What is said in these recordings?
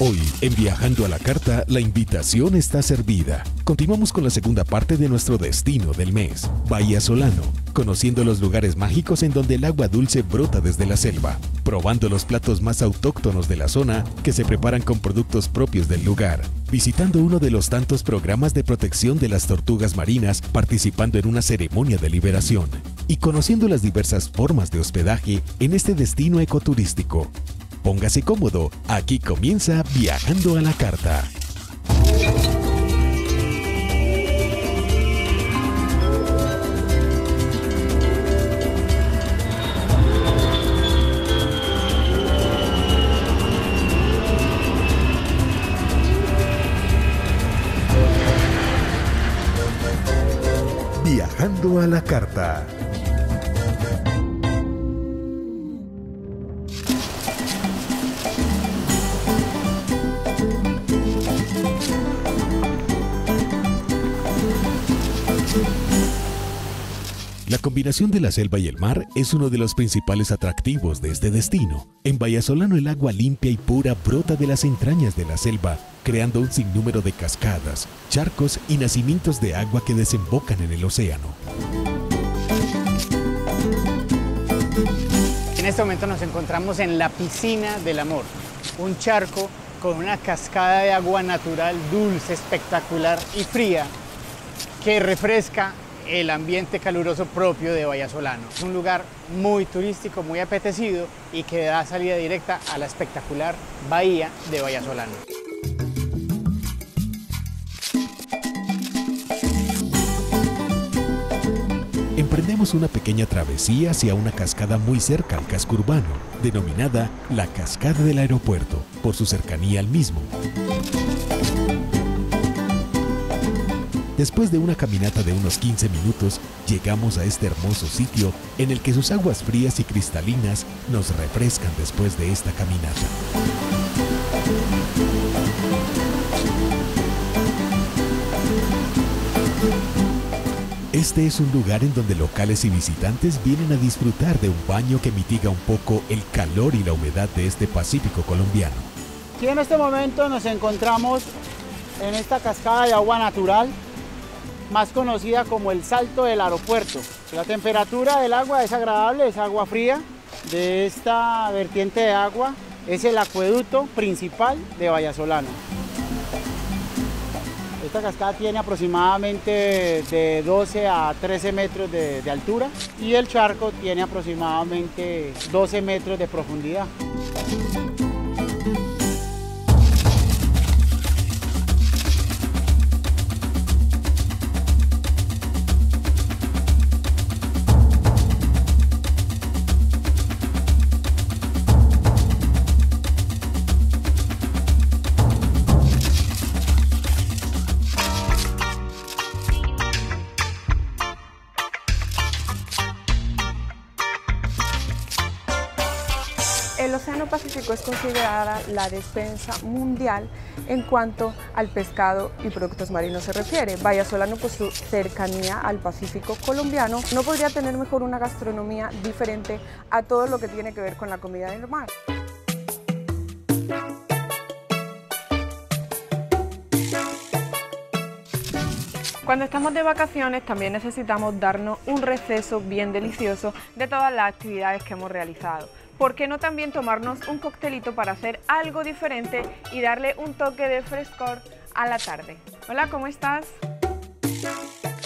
Hoy, en Viajando a la Carta, la invitación está servida. Continuamos con la segunda parte de nuestro destino del mes, Bahía Solano, conociendo los lugares mágicos en donde el agua dulce brota desde la selva, probando los platos más autóctonos de la zona que se preparan con productos propios del lugar, visitando uno de los tantos programas de protección de las tortugas marinas, participando en una ceremonia de liberación y conociendo las diversas formas de hospedaje en este destino ecoturístico. Póngase cómodo, aquí comienza Viajando a la Carta. Viajando a la Carta. Combinación de la selva y el mar es uno de los principales atractivos de este destino. En Vallasolano el agua limpia y pura brota de las entrañas de la selva, creando un sinnúmero de cascadas, charcos y nacimientos de agua que desembocan en el océano. En este momento nos encontramos en la piscina del amor, un charco con una cascada de agua natural dulce, espectacular y fría que refresca el ambiente caluroso propio de Vallasolano. Es un lugar muy turístico, muy apetecido y que da salida directa a la espectacular bahía de Vallasolano. Emprendemos una pequeña travesía hacia una cascada muy cerca al casco urbano, denominada la Cascada del Aeropuerto, por su cercanía al mismo. Después de una caminata de unos 15 minutos, llegamos a este hermoso sitio en el que sus aguas frías y cristalinas nos refrescan después de esta caminata. Este es un lugar en donde locales y visitantes vienen a disfrutar de un baño que mitiga un poco el calor y la humedad de este Pacífico colombiano. Aquí en este momento nos encontramos en esta cascada de agua natural más conocida como el Salto del Aeropuerto. La temperatura del agua es agradable, es agua fría. De esta vertiente de agua es el acueducto principal de Vallasolano. Esta cascada tiene aproximadamente de 12 a 13 metros de, de altura y el charco tiene aproximadamente 12 metros de profundidad. La despensa mundial en cuanto al pescado y productos marinos se refiere. Vallasolano, por su cercanía al Pacífico colombiano, no podría tener mejor una gastronomía diferente a todo lo que tiene que ver con la comida del mar. Cuando estamos de vacaciones también necesitamos darnos un receso bien delicioso de todas las actividades que hemos realizado. ¿Por qué no también tomarnos un coctelito para hacer algo diferente y darle un toque de frescor a la tarde? Hola, ¿cómo estás?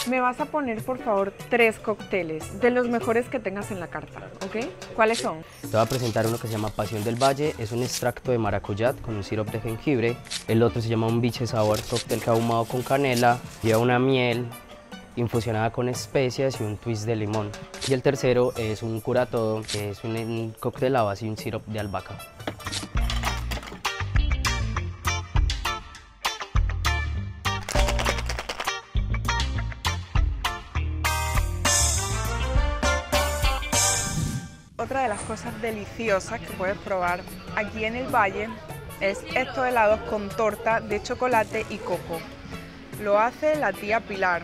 Me vas a poner, por favor, tres cócteles de los mejores que tengas en la carta, ¿ok? ¿Cuáles son? Te voy a presentar uno que se llama Pasión del Valle, es un extracto de maracuyá con un sirope de jengibre. El otro se llama un biche sabor cóctel ahumado con canela, lleva una miel infusionada con especias y un twist de limón. Y el tercero es un cura todo, que es un, un cóctel a base un sirope de albahaca. Otra de las cosas deliciosas que puedes probar aquí en el valle es estos helados con torta de chocolate y coco. Lo hace la tía Pilar.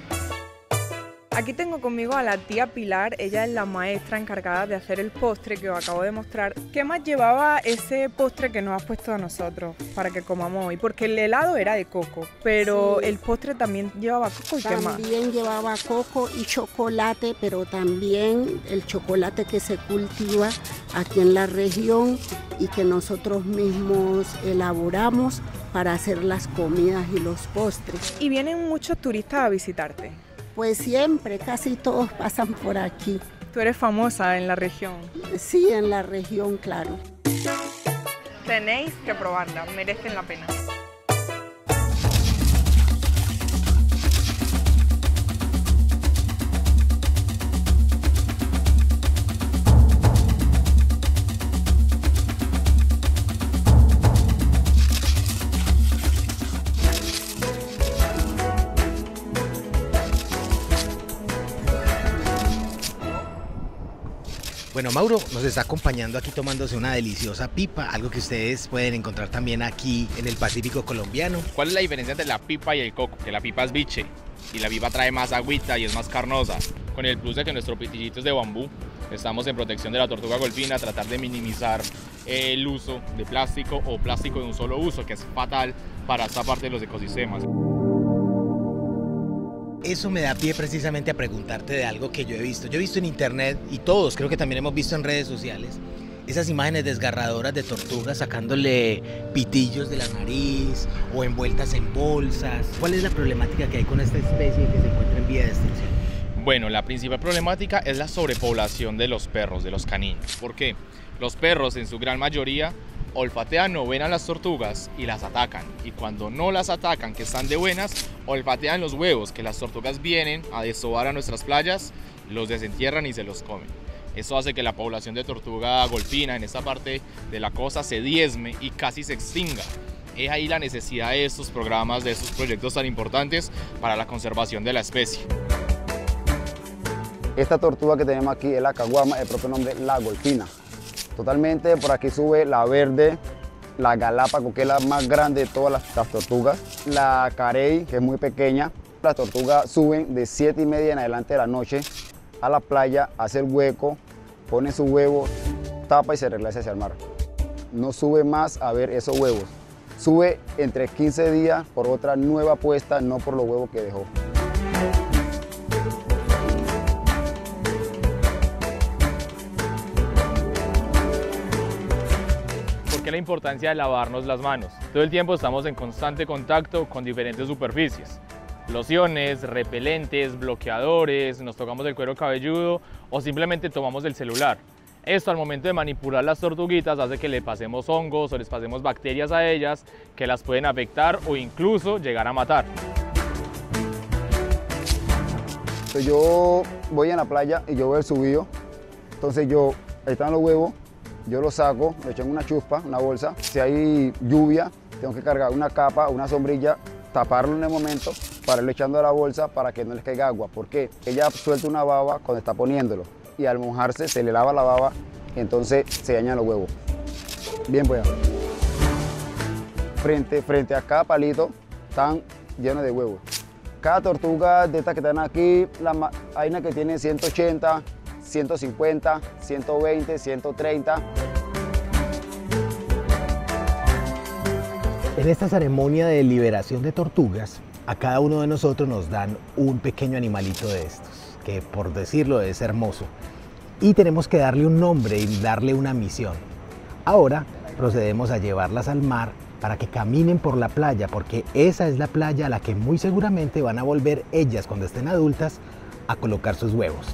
Aquí tengo conmigo a la tía Pilar, ella es la maestra encargada de hacer el postre que os acabo de mostrar. ¿Qué más llevaba ese postre que nos has puesto a nosotros para que comamos hoy? Porque el helado era de coco, pero el postre también llevaba coco y qué más. También llevaba coco y chocolate, pero también el chocolate que se cultiva aquí en la región y que nosotros mismos elaboramos para hacer las comidas y los postres. Y vienen muchos turistas a visitarte. Pues siempre, casi todos pasan por aquí. Tú eres famosa en la región. Sí, en la región, claro. Tenéis que probarla, merecen la pena. Bueno, Mauro nos está acompañando aquí tomándose una deliciosa pipa, algo que ustedes pueden encontrar también aquí en el Pacífico colombiano. ¿Cuál es la diferencia entre la pipa y el coco? Que la pipa es biche y la pipa trae más agüita y es más carnosa. Con el plus de que nuestro pitillito es de bambú, estamos en protección de la tortuga golfina, tratar de minimizar el uso de plástico o plástico de un solo uso, que es fatal para esta parte de los ecosistemas. Eso me da pie precisamente a preguntarte de algo que yo he visto. Yo he visto en internet y todos creo que también hemos visto en redes sociales esas imágenes desgarradoras de tortugas sacándole pitillos de la nariz o envueltas en bolsas. ¿Cuál es la problemática que hay con esta especie que se encuentra en vía de extinción? Bueno, la principal problemática es la sobrepoblación de los perros, de los caninos. ¿Por qué? Los perros en su gran mayoría olfatean no ven a las tortugas y las atacan. Y cuando no las atacan, que están de buenas, olfatean los huevos que las tortugas vienen a desovar a nuestras playas, los desentierran y se los comen. Eso hace que la población de tortuga golfina en esta parte de la costa se diezme y casi se extinga. Es ahí la necesidad de estos programas, de estos proyectos tan importantes para la conservación de la especie. Esta tortuga que tenemos aquí es la caguama, el propio nombre la golfina. Totalmente por aquí sube la verde, la galápago que es la más grande de todas las, tortugas, la carey que es muy pequeña. Las tortugas suben de 7 y media en adelante de la noche a la playa, hace el hueco, pone su huevo, tapa y se regresa hacia el mar. No sube más a ver esos huevos. Sube entre 15 días por otra nueva puesta, no por los huevos que dejó. La importancia de lavarnos las manos? Todo el tiempo estamos en constante contacto con diferentes superficies. Lociones, repelentes, bloqueadores, nos tocamos el cuero cabelludo o simplemente tomamos el celular. Esto al momento de manipular las tortuguitas hace que le pasemos hongos o les pasemos bacterias a ellas que las pueden afectar o incluso llegar a matar. Yo voy a la playa y yo veo el subido. Entonces yo, ahí están los huevos, yo los saco, lo echo en una chuspa, una bolsa. Si hay lluvia, tengo que cargar una capa, una sombrilla, taparlo en el momento para irlo echando a la bolsa para que no les caiga agua. Porque ella suelta una baba cuando está poniéndolo y al mojarse se le lava la baba entonces se dañan los huevos. Bien pues. Frente, frente a cada palito están llenos de huevos. Cada tortuga de estas que están aquí, la, hay una que tiene 180, 150, 120, 130. En esta ceremonia de liberación de tortugas, a cada uno de nosotros nos dan un pequeño animalito de estos, que por decirlo es hermoso. Y tenemos que darle un nombre y darle una misión. Ahora procedemos a llevarlas al mar para que caminen por la playa, porque esa es la playa a la que muy seguramente van a volver ellas cuando estén adultas a colocar sus huevos.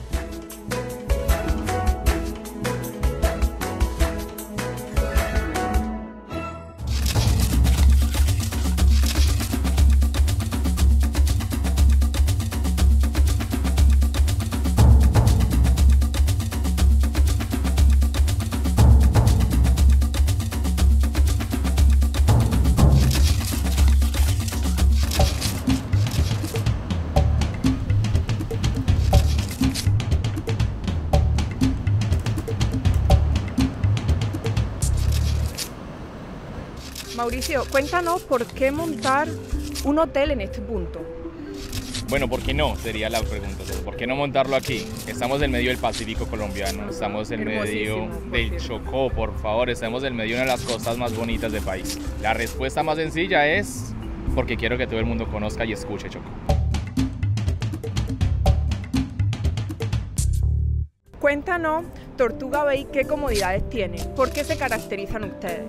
Mauricio, cuéntanos por qué montar un hotel en este punto. Bueno, ¿por qué no? Sería la pregunta. ¿Por qué no montarlo aquí? Estamos en medio del Pacífico colombiano, estamos en medio del Chocó, por favor, estamos en medio de una de las costas más bonitas del país. La respuesta más sencilla es porque quiero que todo el mundo conozca y escuche Chocó. Cuéntanos, Tortuga Bay, qué comodidades tiene, por qué se caracterizan ustedes.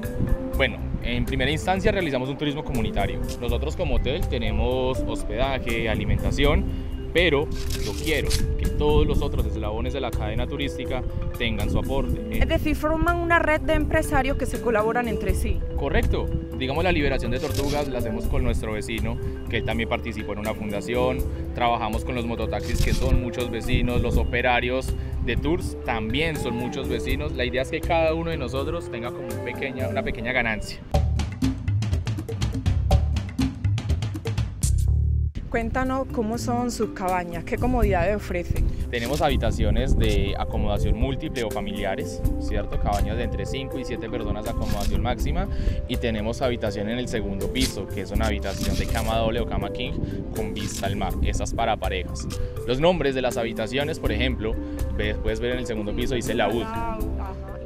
Bueno, en primera instancia realizamos un turismo comunitario. Nosotros como hotel tenemos hospedaje, alimentación, pero yo quiero que todos los otros eslabones de la cadena turística tengan su aporte. Es decir, forman una red de empresarios que se colaboran entre sí. Correcto. Digamos, la liberación de tortugas la hacemos con nuestro vecino, que él también participó en una fundación. Trabajamos con los mototaxis, que son muchos vecinos, los operarios de tours también son muchos vecinos. La idea es que cada uno de nosotros tenga como una pequeña ganancia. Cuéntanos cómo son sus cabañas, qué comodidades ofrecen. Tenemos habitaciones de acomodación múltiple o familiares, ¿cierto? Cabañas de entre 5 y 7 personas de acomodación máxima y tenemos habitación en el segundo piso, que es una habitación de cama doble o cama king con vista al mar, esas para parejas. Los nombres de las habitaciones, por ejemplo, puedes ver en el segundo piso, dice Laúd,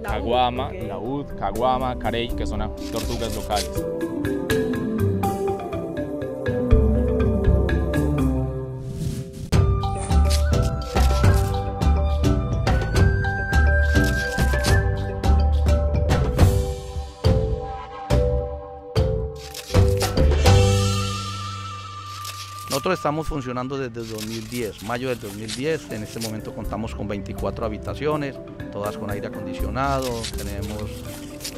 Caguama, Laúd, Caguama, Carey, que son tortugas locales. Nosotros estamos funcionando desde 2010, mayo del 2010. En este momento contamos con 24 habitaciones, todas con aire acondicionado. Tenemos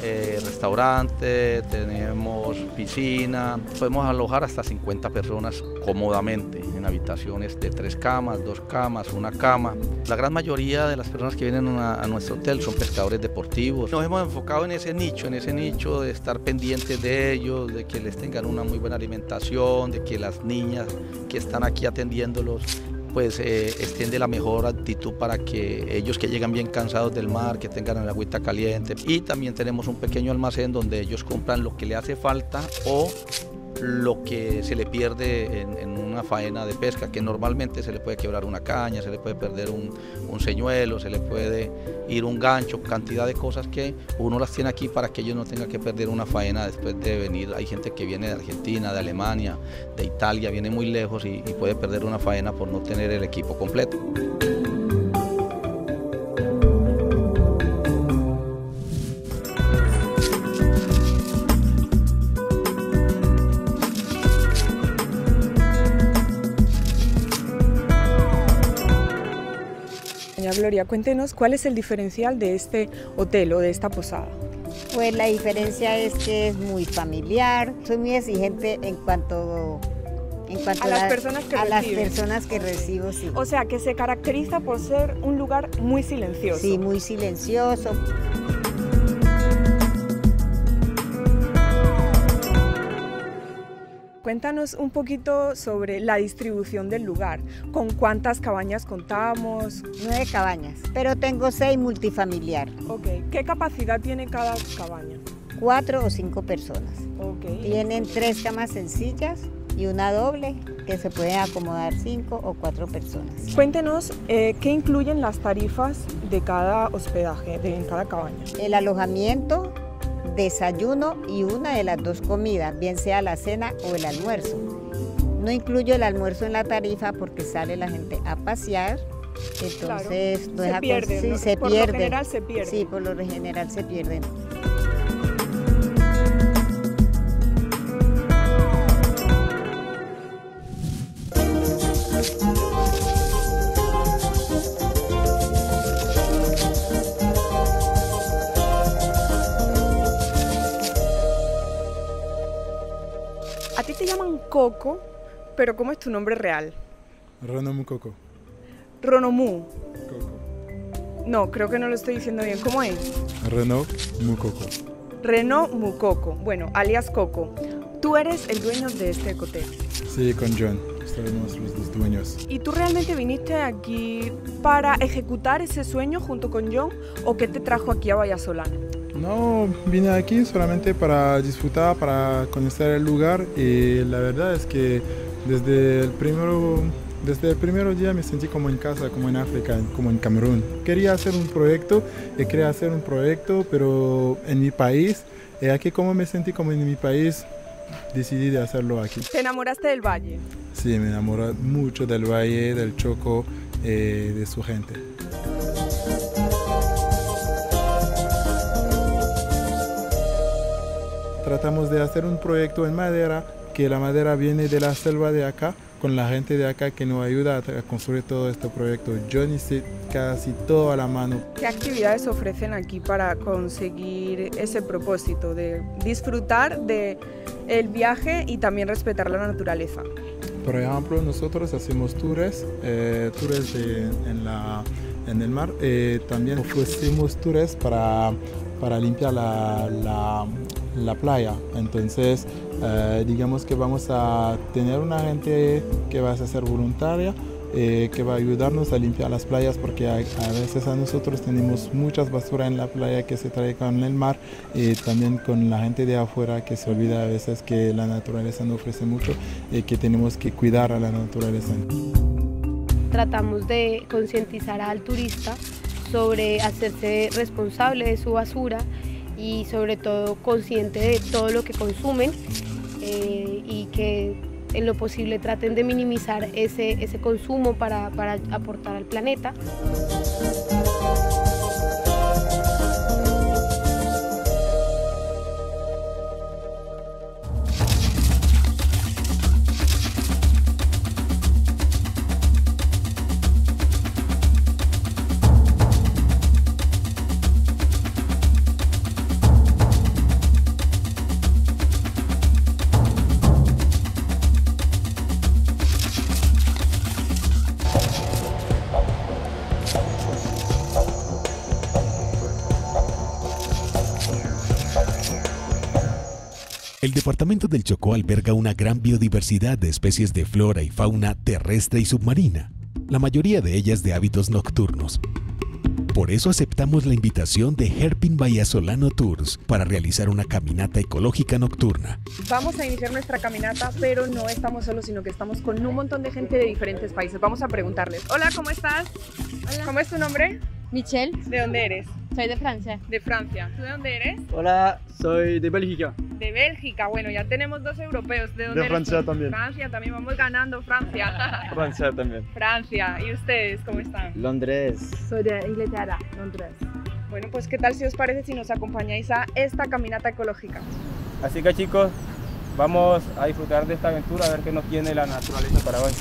eh, restaurante, tenemos piscina, podemos alojar hasta 50 personas cómodamente en habitaciones de tres camas, dos camas, una cama. La gran mayoría de las personas que vienen a, nuestro hotel son pescadores deportivos. Nos hemos enfocado en ese nicho, en ese nicho de estar pendientes de ellos, de que les tengan una muy buena alimentación, de que las niñas que están aquí atendiéndolos pues eh, extiende la mejor actitud para que ellos que llegan bien cansados del mar, que tengan el agüita caliente. Y también tenemos un pequeño almacén donde ellos compran lo que le hace falta o lo que se le pierde en, una faena de pesca, que normalmente se le puede quebrar una caña, se le puede perder un, señuelo, se le puede ir un gancho, cantidad de cosas que uno las tiene aquí para que ellos no tengan que perder una faena después de venir. Hay gente que viene de Argentina, de Alemania, de Italia, viene muy lejos y puede perder una faena por no tener el equipo completo. Gloria, cuéntenos cuál es el diferencial de este hotel o de esta posada. Pues la diferencia es que es muy familiar, soy muy exigente en cuanto en cuanto a, las personas que a las personas que recibo, sí. O sea, que se caracteriza por ser un lugar muy silencioso. Sí, muy silencioso. Cuéntanos un poquito sobre la distribución del lugar. ¿Con cuántas cabañas contamos? Nueve cabañas, pero tengo seis multifamiliar. Ok. ¿Qué capacidad tiene cada cabaña? Cuatro o cinco personas. Ok. Tienen tres camas sencillas y una doble que se pueden acomodar cinco o cuatro personas. Cuéntenos eh, qué incluyen las tarifas de cada hospedaje, de, en cada cabaña. El alojamiento, desayuno y una de las dos comidas, bien sea la cena o el almuerzo. No incluyo el almuerzo en la tarifa porque sale la gente a pasear, entonces no se pierde, sí, se por lo general se pierde. Sí, por lo general se pierden. Coco, pero ¿cómo es tu nombre real? Ronomu Coco. Ronomu. Coco. No, creo que no lo estoy diciendo bien. ¿Cómo es? Renault Mucoco. Renault Mucoco. Bueno, alias Coco. Tú eres el dueño de este hotel. Sí, con John. Estaremos los dos dueños. ¿Y tú realmente viniste aquí para ejecutar ese sueño junto con John o qué te trajo aquí a Vallasolano? No, vine aquí solamente para disfrutar, para conocer el lugar y la verdad es que desde el primer Desde el primer día me sentí como en casa, como en África, como en Camerún. Quería hacer un proyecto, eh, quería hacer un proyecto, pero en mi país, eh, aquí como me sentí como en mi país, decidí de hacerlo aquí. ¿Te enamoraste del valle? Sí, me enamoré mucho del valle, del Choco, eh, de su gente. Tratamos de hacer un proyecto en madera, que la madera viene de la selva de acá, con la gente de acá que nos ayuda a construir todo este proyecto. Yo hice casi todo a la mano. ¿Qué actividades ofrecen aquí para conseguir ese propósito de disfrutar de el viaje y también respetar la naturaleza? Por ejemplo, nosotros hacemos tours, eh, tours de, en, la, en, el mar. Eh, también ofrecemos tours para, para limpiar la, la, la playa. Entonces, eh, digamos que vamos a tener una gente que va a ser voluntaria, eh, que va a ayudarnos a limpiar las playas porque a, veces a nosotros tenemos muchas basura en la playa que se trae con el mar y también con la gente de afuera que se olvida a veces que la naturaleza no ofrece mucho y que tenemos que cuidar a la naturaleza. Tratamos de concientizar al turista sobre hacerse responsable de su basura y sobre todo consciente de todo lo que consumen eh, y que en lo posible traten de minimizar ese, ese consumo para, para aportar al planeta. Departamento del Chocó alberga una gran biodiversidad de especies de flora y fauna terrestre y submarina, la mayoría de ellas de hábitos nocturnos. Por eso aceptamos la invitación de Herpin Vallasolano Tours para realizar una caminata ecológica nocturna. Vamos a iniciar nuestra caminata, pero no estamos solos, sino que estamos con un montón de gente de diferentes países. Vamos a preguntarles. Hola, ¿cómo estás? Hola. ¿Cómo es tu nombre? Michelle. ¿De dónde eres? Soy de Francia. De Francia. ¿Tú de dónde eres? Hola, soy de Bélgica. De Bélgica. Bueno, ya tenemos dos europeos. ¿De dónde De eres Francia tú? también. Francia, también vamos ganando Francia. Francia también. Francia. ¿Y ustedes cómo están? Londres. Soy de Inglaterra, Londres. Bueno, pues ¿qué tal si os parece si nos acompañáis a esta caminata ecológica? Así que chicos, vamos a disfrutar de esta aventura, a ver qué nos tiene la naturaleza para hoy.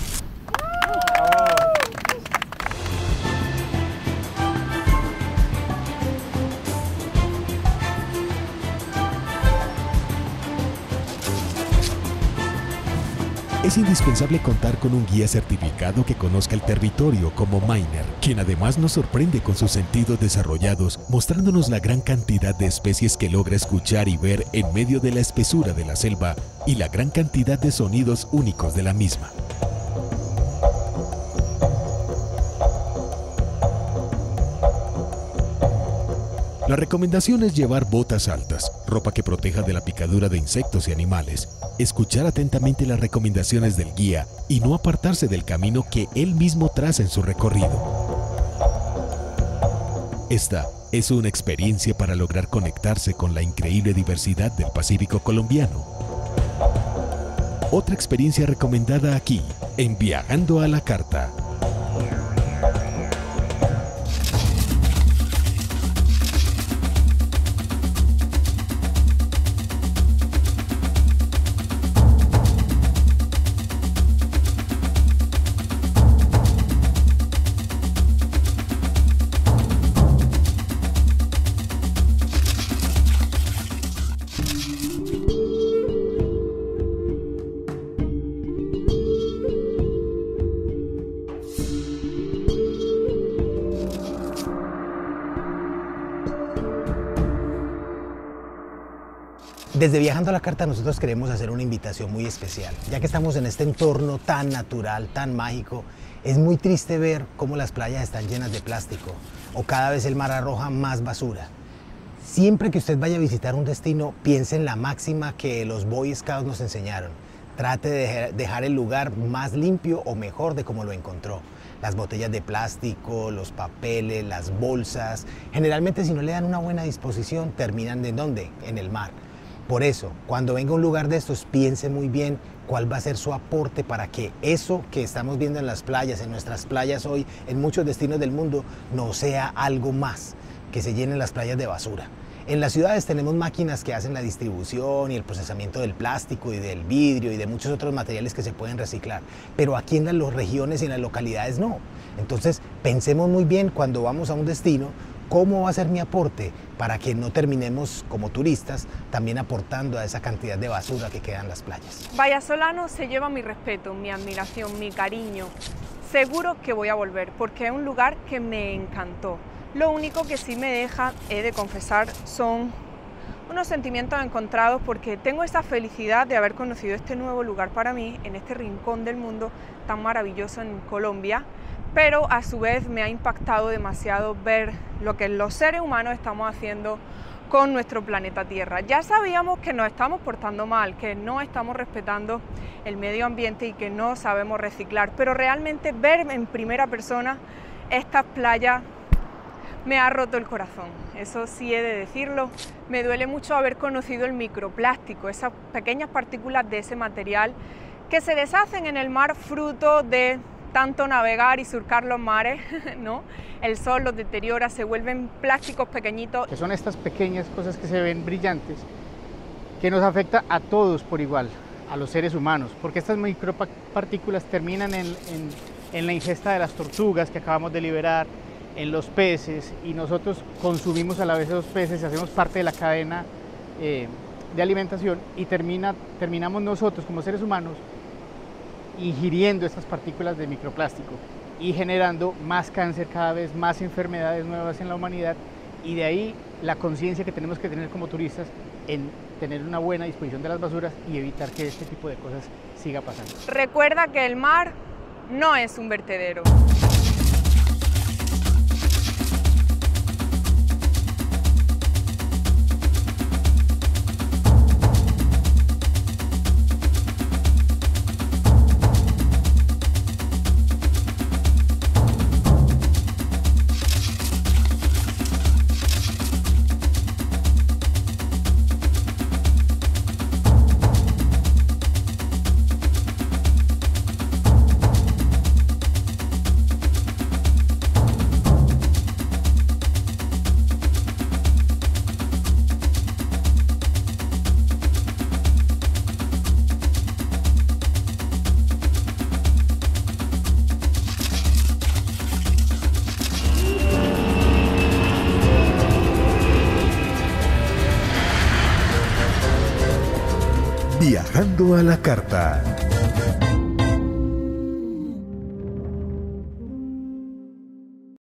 Es indispensable contar con un guía certificado que conozca el territorio como Miner, quien además nos sorprende con sus sentidos desarrollados, mostrándonos la gran cantidad de especies que logra escuchar y ver en medio de la espesura de la selva y la gran cantidad de sonidos únicos de la misma. La recomendación es llevar botas altas, ropa que proteja de la picadura de insectos y animales, escuchar atentamente las recomendaciones del guía y no apartarse del camino que él mismo traza en su recorrido. Esta es una experiencia para lograr conectarse con la increíble diversidad del Pacífico colombiano. Otra experiencia recomendada aquí, en Viajando a la Carta. A la Carta nosotros queremos hacer una invitación muy especial, ya que estamos en este entorno tan natural, tan mágico. Es muy triste ver cómo las playas están llenas de plástico o cada vez el mar arroja más basura. Siempre que usted vaya a visitar un destino, piense en la máxima que los Boy Scouts nos enseñaron. trate de dejar el lugar más limpio o mejor de como lo encontró. Las botellas de plástico, los papeles, las bolsas, generalmente si no le dan una buena disposición terminan de dónde? En el mar. Por eso, cuando venga a un lugar de estos, piense muy bien cuál va a ser su aporte para que eso que estamos viendo en las playas, en nuestras playas hoy, en muchos destinos del mundo, no sea algo más, que se llenen las playas de basura. En las ciudades tenemos máquinas que hacen la distribución y el procesamiento del plástico y del vidrio y de muchos otros materiales que se pueden reciclar, pero aquí en las regiones y en las localidades no. Entonces pensemos muy bien cuando vamos a un destino ¿Cómo va a ser mi aporte para que no terminemos como turistas también aportando a esa cantidad de basura que queda en las playas? Vallasolano se lleva mi respeto, mi admiración, mi cariño. Seguro que voy a volver porque es un lugar que me encantó. Lo único que sí me deja, he de confesar, son unos sentimientos encontrados porque tengo esa felicidad de haber conocido este nuevo lugar para mí, en este rincón del mundo tan maravilloso en Colombia pero a su vez me ha impactado demasiado ver lo que los seres humanos estamos haciendo con nuestro planeta Tierra. Ya sabíamos que nos estamos portando mal, que no estamos respetando el medio ambiente y que no sabemos reciclar, pero realmente ver en primera persona estas playas me ha roto el corazón, eso sí he de decirlo. Me duele mucho haber conocido el microplástico, esas pequeñas partículas de ese material que se deshacen en el mar fruto de tanto navegar y surcar los mares, ¿no? El sol los deteriora, se vuelven plásticos pequeñitos. Que son estas pequeñas cosas que se ven brillantes, que nos afecta a todos por igual, a los seres humanos, porque estas micropartículas terminan en, la ingesta de las tortugas que acabamos de liberar, en los peces, y nosotros consumimos a la vez esos peces hacemos parte de la cadena eh, de alimentación y termina, terminamos nosotros como seres humanos ingiriendo estas partículas de microplástico y generando más cáncer cada vez, más enfermedades nuevas en la humanidad y de ahí la conciencia que tenemos que tener como turistas en tener una buena disposición de las basuras y evitar que este tipo de cosas siga pasando. Recuerda que el mar no es un vertedero. Viajando a la carta.